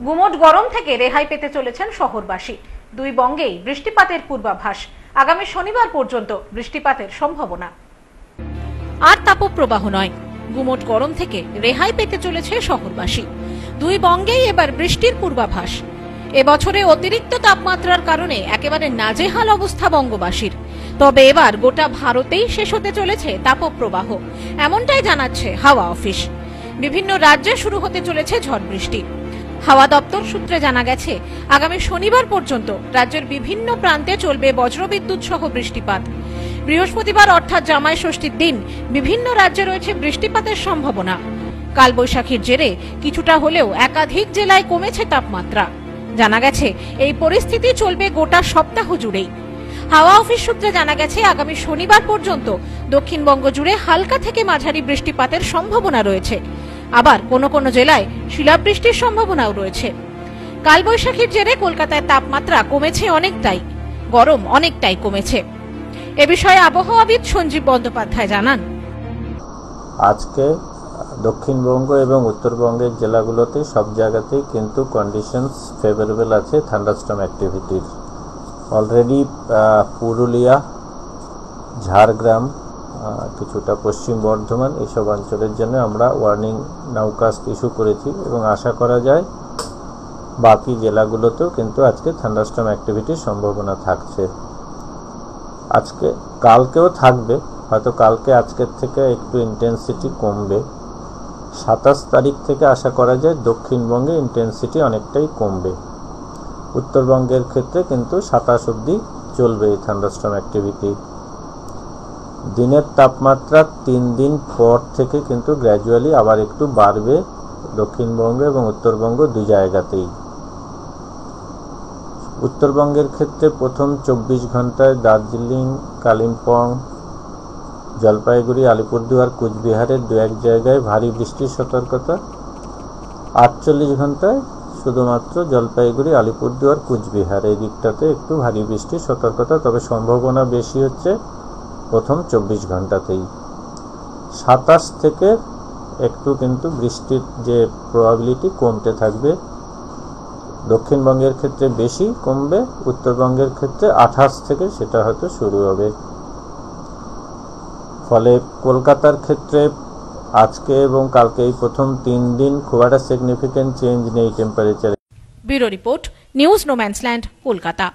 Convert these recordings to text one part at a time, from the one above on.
গুমট গরম থেকে রেহাই পেতে চলেছেন শহরবাসী। দুই বঙ্গেই বৃষ্টিপাতের পূর্বাভাস। আগামী শনিবার পর্যন্ত বৃষ্টিপাতের সম্ভাবনা। আর তাপপ্রবাহ নয়। গুমট গরম থেকে রেহাই পেতে চলেছে শহরবাসী। দুই বঙ্গেই এবার বৃষ্টির পূর্বাভাস। এবছরে অতিরিক্ত তাপমাত্রার কারণে একেবারে নাজেহাল অবস্থা বঙ্গবাসীর। তবে এবার গোটা ভারতেই শেষ হতে চলেছে তাপপ্রবাহ। এমনটাই জানাচ্ছে হাওয়া অফিস। বিভিন্ন রাজ্যে শুরু হতে চলেছে ঝড় বৃষ্টি। হাওয়া দপ্তর সূত্রে জানা গেছে, আগামী শনিবার পর্যন্ত রাজ্যের বিভিন্ন প্রান্তে চলবে বজ্রবিদ্যুৎ সহ বৃষ্টিপাত। বৃহস্পতিবার অর্থাৎ জামাই ষষ্ঠীর দিন বিভিন্ন রাজ্যে রয়েছে বৃষ্টিপাতের সম্ভাবনা। কালবৈশাখীর জেরে কিছুটা হলেও একাধিক জেলায় কমেছে তাপমাত্রা। জানা গেছে, এই পরিস্থিতি চলবে গোটা সপ্তাহ জুড়েই। হাওয়া অফিস সূত্রে জানা গেছে, আগামী শনিবার পর্যন্ত দক্ষিণবঙ্গ জুড়ে হালকা থেকে মাঝারি বৃষ্টিপাতের সম্ভাবনা রয়েছে। আবার কোনো কোনো জেলায় শিলাবৃষ্টির সম্ভাবনাও রয়েছে। কালবৈশাখীর জেরে কলকাতায় তাপমাত্রা কমেছে অনেকটাই, গরম অনেকটাই কমেছে। এ বিষয়ে আবহাওয়াবিদ সঞ্জীব বন্দ্যোপাধ্যায় জানান। আজকে দক্ষিণবঙ্গ এবং উত্তরবঙ্গের জেলাগুলোতে সব জায়গাতেই কিন্তু কন্ডিশনস ফেভারেবল আছে থান্ডারস্টর্ম অ্যাক্টিভিটির অলরেডি পুরুলিয়া, ঝাড়গ্রাম কিছুটা পশ্চিম বর্ধমান এইসব অঞ্চলের জন্য আমরা ওয়ার্নিং নাউকাস্ট ইস্যু করেছি এবং আশা করা যায় বাকি জেলাগুলোতেও কিন্তু আজকে থান্ডারস্টর্ম অ্যাক্টিভিটির সম্ভাবনা থাকছে। আজকে, কালকেও থাকবে, হয়তো কালকে আজকের থেকে একটু ইন্টেন্সিটি কমবে। সাতাশ তারিখ থেকে আশা করা যায় দক্ষিণবঙ্গে ইন্টেন্সিটি অনেকটাই কমবে। উত্তরবঙ্গের ক্ষেত্রে কিন্তু সাতাশ অবধি চলবে এই থান্ডারস্টর্ম অ্যাক্টিভিটি দিনের তাপমাত্রা তিন দিন পর থেকে কিন্তু গ্র্যাজুয়ালি আবার একটু বাড়বে দক্ষিণবঙ্গ এবং উত্তরবঙ্গ দু জায়গাতেই। উত্তরবঙ্গের ক্ষেত্রে প্রথম চব্বিশ ঘন্টায় দার্জিলিং, কালিম্পং, জলপাইগুড়ি, আলিপুরদুয়ার, কুচবিহারের দু এক জায়গায় ভারী বৃষ্টির সতর্কতা। আটচল্লিশ ঘন্টায় শুধুমাত্র জলপাইগুড়ি, আলিপুরদুয়ার, কুচবিহার এই দিকটাতে একটু ভারী বৃষ্টির সতর্কতা, তবে সম্ভাবনা বেশি হচ্ছে প্রথম চব্বিশ ঘন্টাতেই। সাতাশ থেকে একটু কিন্তু বৃষ্টির যে প্রবাবিলিটি কমতে থাকবে। দক্ষিণবঙ্গের ক্ষেত্রে বেশি কমবে, উত্তরবঙ্গের ক্ষেত্রে আঠাশ থেকে সেটা হয়তো শুরু হবে। ফলে কলকাতার ক্ষেত্রে আজকে এবং কালকে এই প্রথম তিন দিন খুব একটা সিগনিফিক্যান্ট চেঞ্জ নেই টেম্পারেচারে bureau report, news no man's land, Kolkata.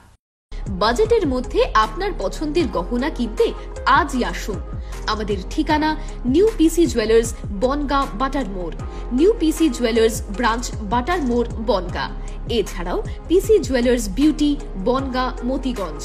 বাজেটের মধ্যে আপনার পছন্দের গহনা কিনতে আজই আসুন। আমাদের ঠিকানা new PC jewellers Bongaon, butter মোর new PC jewellers branch, butter মোর বনগা। এছাড়াও PC jewellers beauty Bongaon, Motiganj.